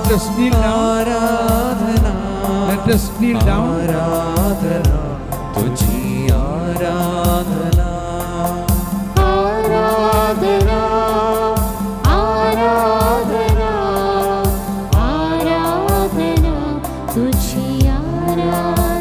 Let us kneel down. Let us kneel down. Padra